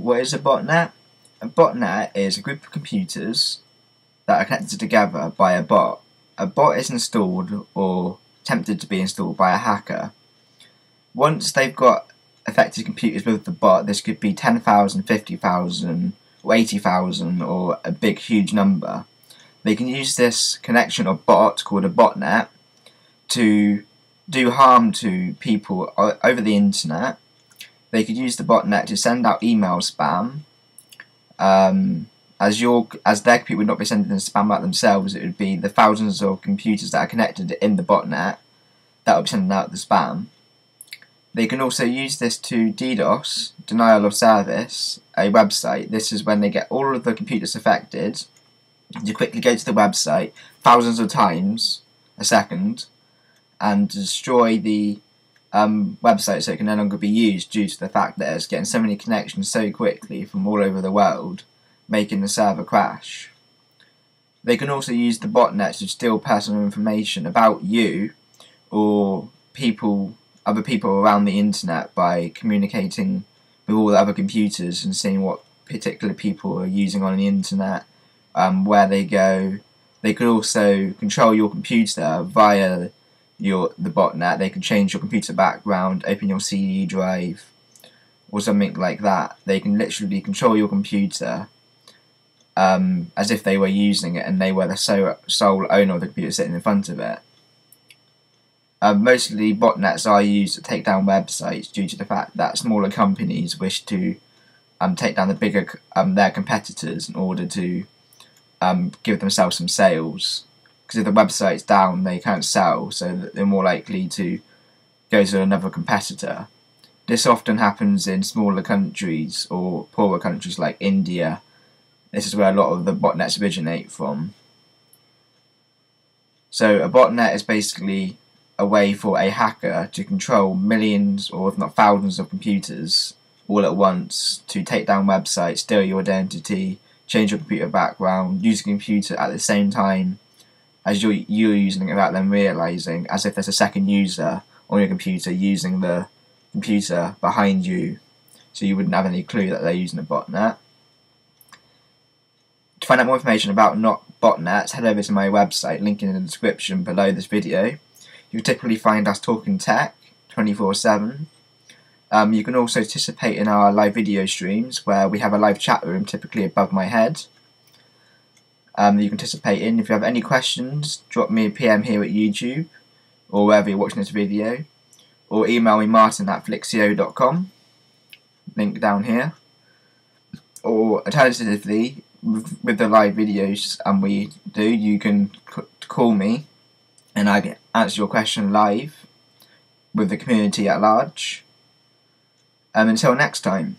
what is a botnet? A botnet is a group of computers that are connected together by a bot. A bot is installed or attempted to be installed by a hacker. Once they've got affected computers with the bot, this could be 10,000, 50,000, or 80,000, or a big, huge number. They can use this connection or bot called a botnet to do harm to people over the internet. They could use the botnet to send out email spam. Um, as your as their computer would not be sending spam out themselves, it would be the thousands of computers that are connected in the botnet that would be sending out the spam. They can also use this to DDoS, denial of service, a website. This is when they get all of the computers affected. You quickly go to the website thousands of times a second and destroy the um, website so it can no longer be used due to the fact that it's getting so many connections so quickly from all over the world, making the server crash. They can also use the botnet to steal personal information about you or people, other people around the internet by communicating with all the other computers and seeing what particular people are using on the internet, um, where they go. They could also control your computer via your the botnet. They can change your computer background, open your CD drive, or something like that. They can literally control your computer um, as if they were using it and they were the sole, sole owner of the computer sitting in front of it. Um, mostly botnets are used to take down websites due to the fact that smaller companies wish to um, take down the bigger um, their competitors in order to um, give themselves some sales because if the website's down, they can't sell, so they're more likely to go to another competitor. This often happens in smaller countries or poorer countries like India. This is where a lot of the botnets originate from. So, a botnet is basically a way for a hacker to control millions or if not thousands of computers all at once to take down websites, steal your identity, change your computer background, use a computer at the same time as you're you're using it without them realizing, as if there's a second user on your computer using the computer behind you, so you wouldn't have any clue that they're using a botnet. To find out more information about not botnets, head over to my website, link in the description below this video. You'll typically find us talking tech 24 7. Um, you can also participate in our live video streams where we have a live chat room typically above my head um, that you can participate in. If you have any questions, drop me a PM here at YouTube or wherever you're watching this video, or email me martin at felxo.com, link down here. Or alternatively, with, the live videos and we do, you can call me and I can answer your question live with the community at large. And um, until next time.